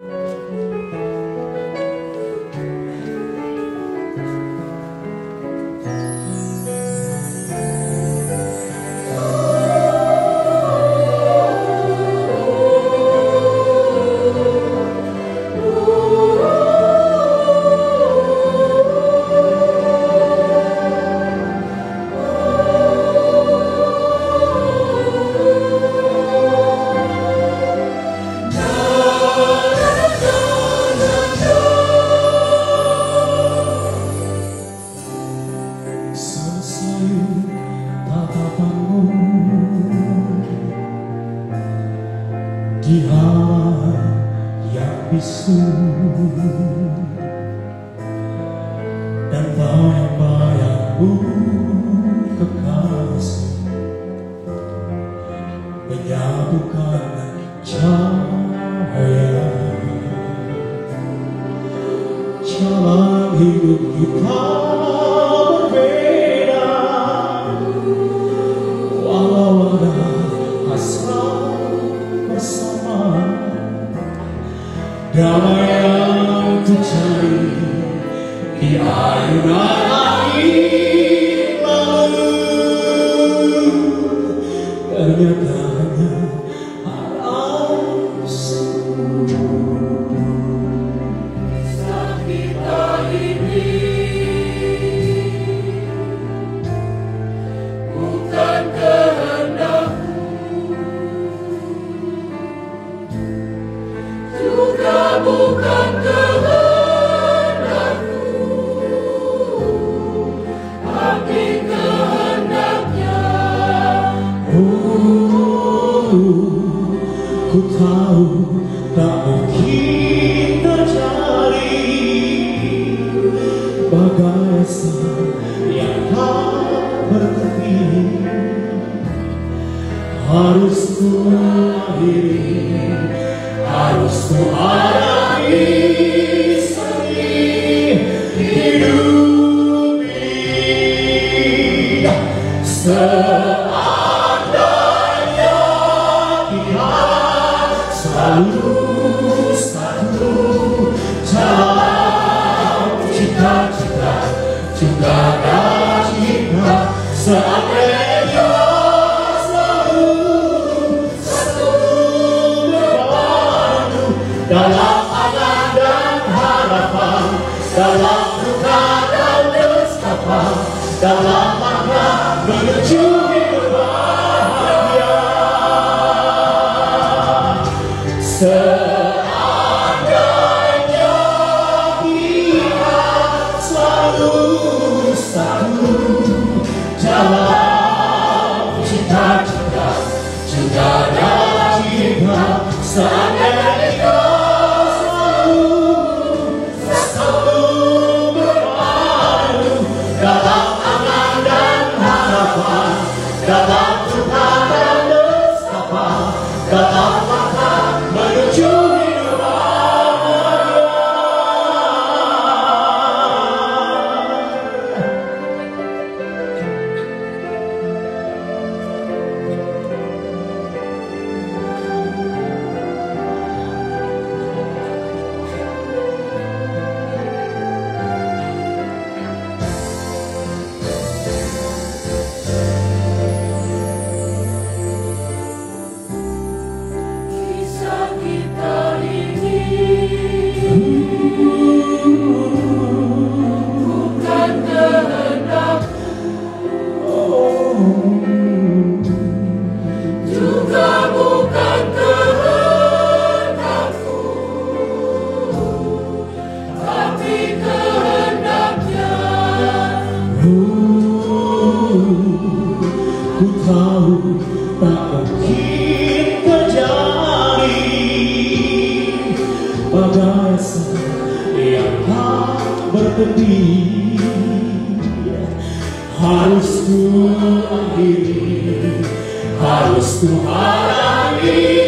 you Di yang bisu Dan bayang-bayangmu kekasih Menyatukan cahaya. Jalan hidup kita the iron ayunarai. Ku tahu tak mungkin terjadi Bagai sang yang tak berhenti. Harus ku Harus ku sedih hidup ini Dalam angan dan harapan Dalam duka dan nestapa Dalam makna menuju hidup bahagia Seandainya kita selalu satu Dalam cita-cita juga ada cinta Seandainya Dalam duka mungkin terjadi Bagai yang tak bertepi Harus ku akhiri Harus ku hadapi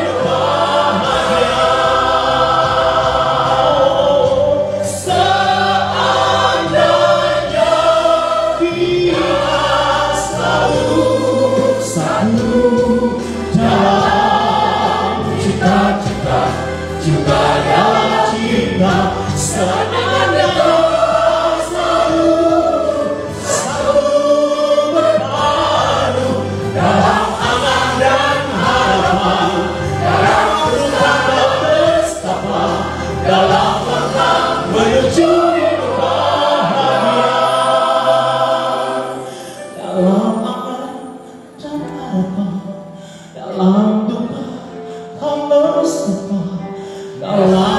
어, 와.